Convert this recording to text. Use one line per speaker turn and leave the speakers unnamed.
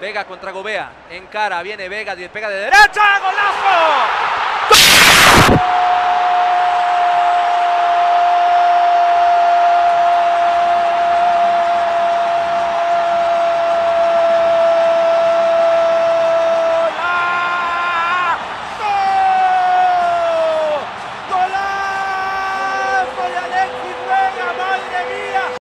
Vega contra Gobea. En cara, viene Vega, pega de derecha. ¡Golazo!